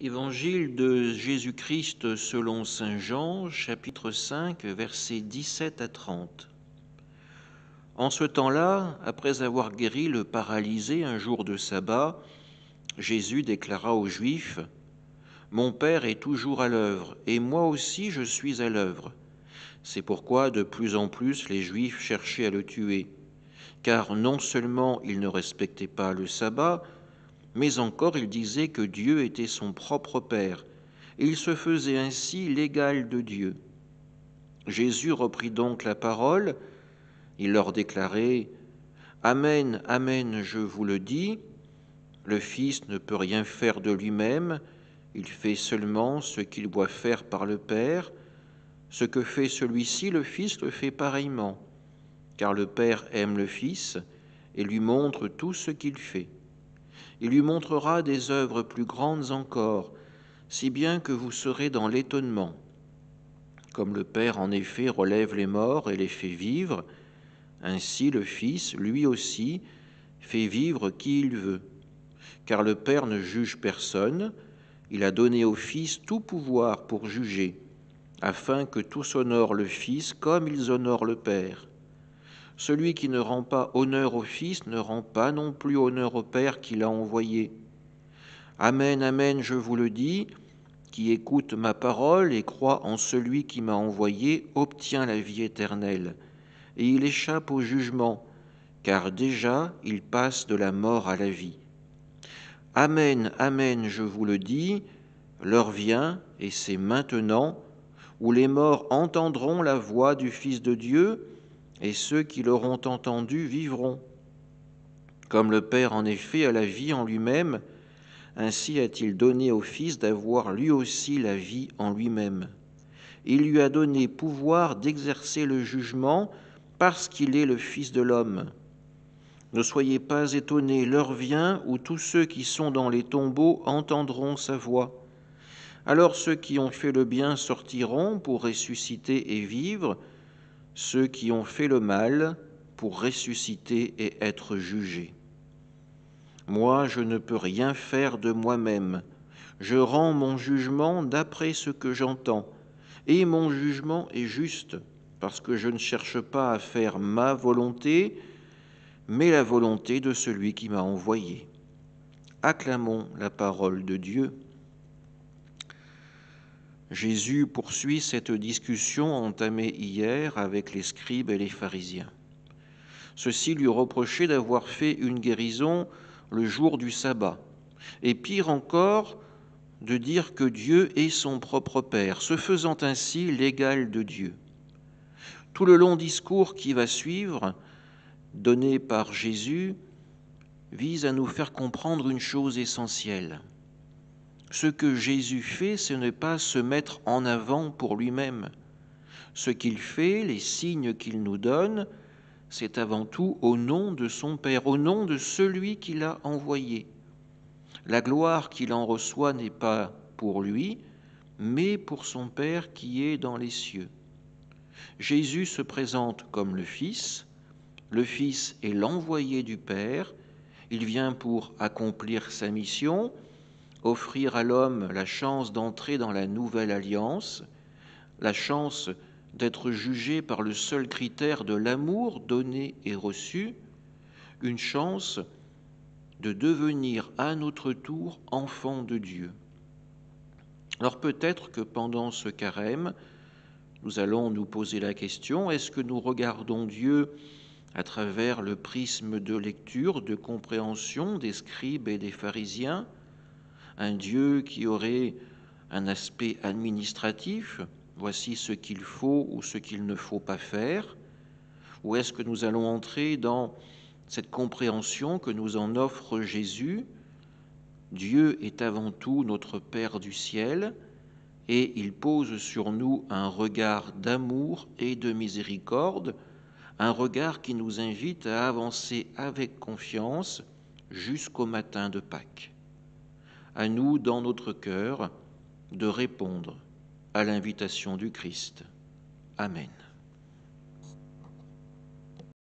Évangile de Jésus-Christ selon Saint Jean, chapitre 5, versets 17 à 30. En ce temps-là, après avoir guéri le paralysé un jour de sabbat, Jésus déclara aux Juifs, Mon Père est toujours à l'œuvre, et moi aussi je suis à l'œuvre. C'est pourquoi de plus en plus les Juifs cherchaient à le tuer, car non seulement il ne respectait pas le sabbat, mais encore il disait que Dieu était son propre Père, il se faisait ainsi l'égal de Dieu. Jésus reprit donc la parole, il leur déclarait, Amen, Amen, je vous le dis, le Fils ne peut rien faire de lui-même, il fait seulement ce qu'il doit faire par le Père, ce que fait celui-ci, le Fils le fait pareillement, car le Père aime le Fils et lui montre tout ce qu'il fait. Il lui montrera des œuvres plus grandes encore, si bien que vous serez dans l'étonnement. Comme le Père en effet relève les morts et les fait vivre, ainsi le Fils, lui aussi, fait vivre qui il veut. Car le Père ne juge personne, il a donné au Fils tout pouvoir pour juger, afin que tous honorent le Fils comme ils honorent le Père. Celui qui ne rend pas honneur au Fils ne rend pas non plus honneur au Père qui l'a envoyé. Amen, Amen, je vous le dis, qui écoute ma parole et croit en celui qui m'a envoyé obtient la vie éternelle, et il échappe au jugement, car déjà il passe de la mort à la vie. Amen, Amen, je vous le dis, l'heure vient, et c'est maintenant, où les morts entendront la voix du Fils de Dieu, et ceux qui l'auront entendu vivront. Comme le Père en effet a la vie en lui-même, ainsi a-t-il donné au Fils d'avoir lui aussi la vie en lui-même. Il lui a donné pouvoir d'exercer le jugement parce qu'il est le Fils de l'homme. Ne soyez pas étonnés, l'heure vient où tous ceux qui sont dans les tombeaux entendront sa voix. Alors ceux qui ont fait le bien sortiront pour ressusciter et vivre, ceux qui ont fait le mal pour ressusciter et être jugés. Moi, je ne peux rien faire de moi-même. Je rends mon jugement d'après ce que j'entends, et mon jugement est juste, parce que je ne cherche pas à faire ma volonté, mais la volonté de celui qui m'a envoyé. Acclamons la parole de Dieu. Jésus poursuit cette discussion entamée hier avec les scribes et les pharisiens. Ceux-ci lui reprochaient d'avoir fait une guérison le jour du sabbat, et pire encore, de dire que Dieu est son propre Père, se faisant ainsi l'égal de Dieu. Tout le long discours qui va suivre, donné par Jésus, vise à nous faire comprendre une chose essentielle ce que Jésus fait, ce n'est pas se mettre en avant pour lui-même. Ce qu'il fait, les signes qu'il nous donne, c'est avant tout au nom de son Père, au nom de celui qui l'a envoyé. La gloire qu'il en reçoit n'est pas pour lui, mais pour son Père qui est dans les cieux. Jésus se présente comme le Fils, le Fils est l'envoyé du Père, il vient pour accomplir sa mission, offrir à l'homme la chance d'entrer dans la nouvelle alliance, la chance d'être jugé par le seul critère de l'amour donné et reçu, une chance de devenir à notre tour enfant de Dieu. Alors peut-être que pendant ce carême, nous allons nous poser la question, est-ce que nous regardons Dieu à travers le prisme de lecture, de compréhension des scribes et des pharisiens, un Dieu qui aurait un aspect administratif, voici ce qu'il faut ou ce qu'il ne faut pas faire. Ou est-ce que nous allons entrer dans cette compréhension que nous en offre Jésus? Dieu est avant tout notre Père du ciel et il pose sur nous un regard d'amour et de miséricorde, un regard qui nous invite à avancer avec confiance jusqu'au matin de Pâques à nous, dans notre cœur, de répondre à l'invitation du Christ. Amen.